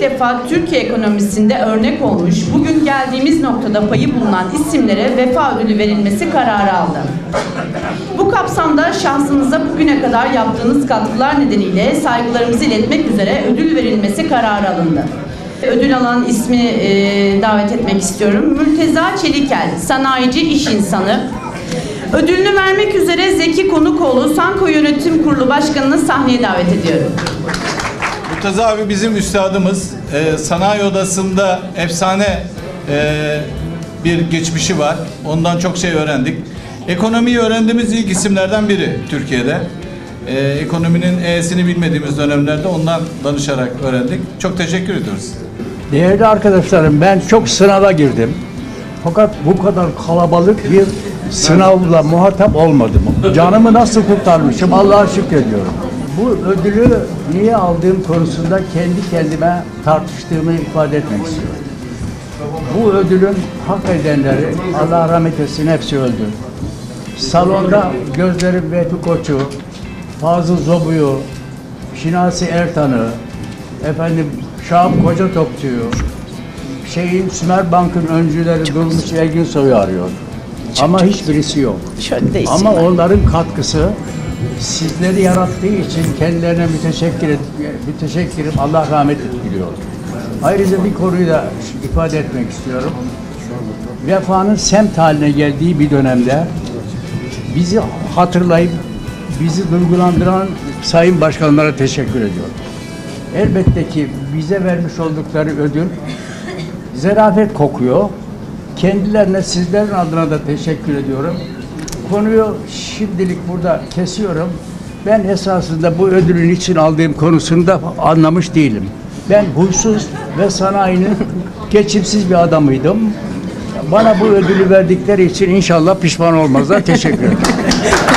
defa Türkiye ekonomisinde örnek olmuş, bugün geldiğimiz noktada payı bulunan isimlere vefa ödülü verilmesi kararı aldı. Bu kapsamda şahsınıza bugüne kadar yaptığınız katkılar nedeniyle saygılarımızı iletmek üzere ödül verilmesi kararı alındı. Ödül alan ismi e, davet etmek istiyorum. Mülteza Çelikel, sanayici iş insanı. Ödülünü vermek üzere Zeki Konukoğlu, Sanko Yönetim Kurulu Başkanı'nı sahneye davet ediyorum. Murtaza abi bizim üstadımız. Ee, sanayi odasında efsane e, bir geçmişi var. Ondan çok şey öğrendik. Ekonomiyi öğrendiğimiz ilk isimlerden biri Türkiye'de. Ee, ekonominin E'sini bilmediğimiz dönemlerde ondan danışarak öğrendik. Çok teşekkür ediyoruz. Değerli arkadaşlarım ben çok sınava girdim. Fakat bu kadar kalabalık bir sınavla muhatap olmadım. Canımı nasıl kurtarmışım Allah'a şükrediyorum. Bu ödülü niye aldığım konusunda kendi kendime tartıştığımı ifade etmek istiyorum. Bu ödülün hak edenleri Allah rahmet etsin hepsi öldü. Salonda gözlerim Vehbi Koç'u, Fazıl Zobu'yu, Şinasi Ertan'ı, efendim Şahap Koca Topçu'yu, şeyin Sümer Bank'ın öncüleri Durmuş Erginsoy'u arıyor. Ama hiçbirisi yok. Ama onların katkısı sizleri yarattığı için kendilerine müteşekkir et, müteşekkirim. Allah rahmet diliyor. Ayrıca bir konuyu da ifade etmek istiyorum. Vefanın semt haline geldiği bir dönemde bizi hatırlayıp bizi duygulandıran sayın başkanlara teşekkür ediyorum. Elbette ki bize vermiş oldukları ödül zerafet kokuyor. Kendilerine sizlerin adına da teşekkür ediyorum. Konuyu şimdilik burada kesiyorum. Ben esasında bu ödülün için aldığım konusunda anlamış değilim. Ben huysuz ve sanayinin geçimsiz bir adamıydım. Bana bu ödülü verdikleri için inşallah pişman olmazlar. Teşekkür ederim.